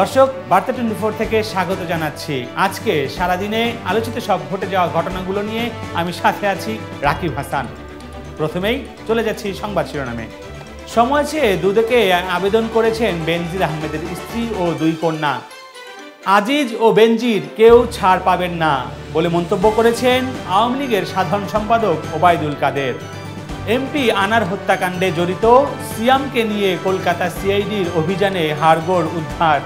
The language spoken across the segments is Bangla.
দর্শক, বার্তা টোয়েন্টি ফোর থেকে স্বাগত জানাচ্ছি। আজকে সারাদিনে আলোচিত সব ঘটে যাওয়া ঘটনাগুলো নিয়ে আমি সাথে আছি রাকিব হাসান। প্রথমেই চলে যাচ্ছি সংবাদ শিরোনামে। সময় চেয়ে দুদকে আবেদন করেছেন বেনজির আহমেদের স্ত্রী ও দুই কন্যা। আজিজ ও বেনজির কেউ ছাড় পাবেন না বলে মন্তব্য করেছেন আওয়ামী লীগের সাধারণ সম্পাদক ওবায়দুল কাদের। এমপি আনার হত্যাকাণ্ডে জড়িত সিয়ামকে নিয়ে কলকাতা সিআইডির অভিযানে হাড়গোড় উদ্ধার।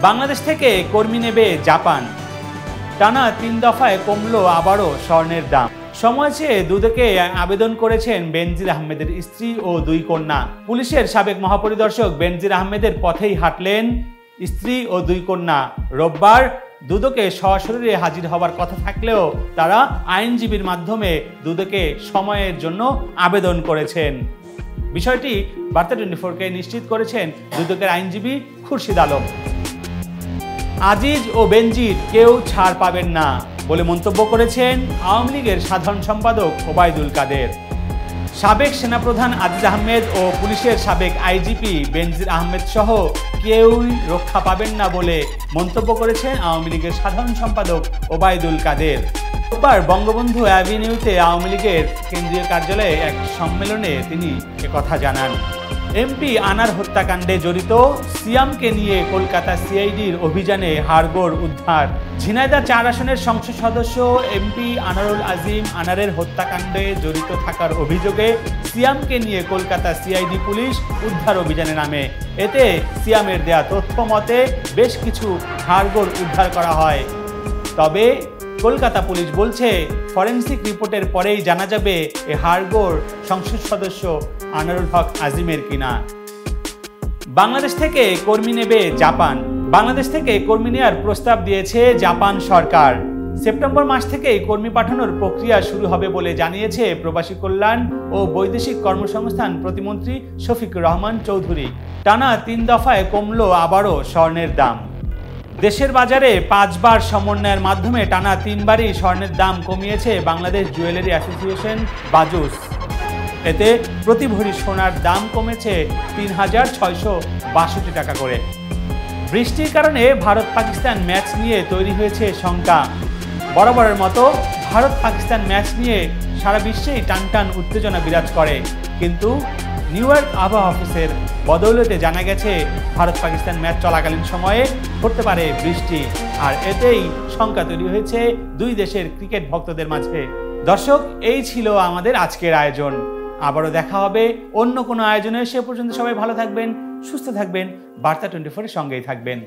বাংলাদেশ থেকে কর্মী নেবে জাপান। টানা তিন দফায় কমলো আবারও স্বর্ণের দাম। সময় চেয়ে দুদকে আবেদন করেছেন বেনজির আহমেদের স্ত্রী ও দুই কন্যা। পুলিশের সাবেক মহাপরিদর্শক বেনজির আহমেদের পথেই হাঁটলেন স্ত্রী ও দুই কন্যা। রোববার দুদকে সশরীরে হাজির হওয়ার কথা থাকলেও তারা আইনজীবীর মাধ্যমে দুদকে সময়ের জন্য আবেদন করেছেন। বিষয়টি বার্তা টোয়েন্টি ফোরকে নিশ্চিত করেছেন দুদকের আইনজীবী খুরশিদ আলম। আজিজ ও বেনজির কেউ ছাড় পাবেন না বলে মন্তব্য করেছেন আওয়ামী লীগের সাধারণ সম্পাদক ওবায়দুল কাদের। সাবেক সেনাপ্রধান আজিজ আহমেদ ও পুলিশের সাবেক আইজিপি বেনজির আহমেদ সহ কেউই রক্ষা পাবেন না বলে মন্তব্য করেছেন আওয়ামী লীগের সাধারণ সম্পাদক ওবায়দুল কাদের। রোববার বঙ্গবন্ধু অ্যাভিনিউতে আওয়ামী লীগের কেন্দ্রীয় কার্যালয়ে এক সম্মেলনে তিনি একথা জানান। এমপি আনার হত্যাকাণ্ডে জড়িত সিয়ামকে নিয়ে কলকাতা সিআইডির অভিযানে হাড়গোড় উদ্ধার। ঝিনাইদা চার আসনের সংসদ সদস্য এমপি আনারুল আজিম আনারের হত্যাকাণ্ডে জড়িত থাকার অভিযোগে সিয়ামকে নিয়ে কলকাতা সিআইডি পুলিশ উদ্ধার অভিযানে নামে। এতে সিয়ামের দেয়া তথ্য মতে বেশ কিছু হাড়গোড় উদ্ধার করা হয়। তবে কলকাতা পুলিশ বলছে, ফরেন্সিক রিপোর্টের পরেই জানা যাবে, এ হাড়গোড় সংসদ সদস্য আনারুল হক আজিমের কিনা। বাংলাদেশ থেকে কর্মী নেবে জাপান। বাংলাদেশ থেকে কর্মী নেওয়ার প্রস্তাব দিয়েছে জাপান সরকার। সেপ্টেম্বর মাস থেকেই কর্মী পাঠানোর প্রক্রিয়া শুরু হবে বলে জানিয়েছে প্রবাসী কল্যাণ ও বৈদেশিক কর্মসংস্থান প্রতিমন্ত্রী শফিক রহমান চৌধুরী। টানা তিন দফায় কমলো আবারও স্বর্ণের দাম। দেশের বাজারে পাঁচবার সমন্বয়ের মাধ্যমে টানা তিনবারই স্বর্ণের দাম কমিয়েছে বাংলাদেশ জুয়েলারি অ্যাসোসিয়েশন বাজুস। এতে প্রতি ভরি সোনার দাম কমেছে তিন হাজার ছয়শো বাষট্টি টাকা করে। বৃষ্টির কারণে ভারত পাকিস্তান ম্যাচ নিয়ে তৈরি হয়েছে শঙ্কা। বরাবরের মতো ভারত পাকিস্তান ম্যাচ নিয়ে সারা বিশ্বেই টানটান উত্তেজনা বিরাজ করে। কিন্তু নিউ ইয়র্ক আবহাওয়া অফিসের বদৌলতে জানা গেছে ভারত পাকিস্তান ম্যাচ চলাকালীন সময়ে পড়তে পারে বৃষ্টি। আর এতেই শঙ্কা তৈরি হয়েছে দুই দেশের ক্রিকেট ভক্তদের মাঝে। দর্শক, এই ছিল আমাদের আজকের আয়োজন। আবারও দেখা হবে অন্য কোনো আয়োজনে। সে পর্যন্ত সবাই ভালো থাকবেন, সুস্থ থাকবেন, বার্তা টোয়েন্টি ফোরের সঙ্গেই থাকবেন।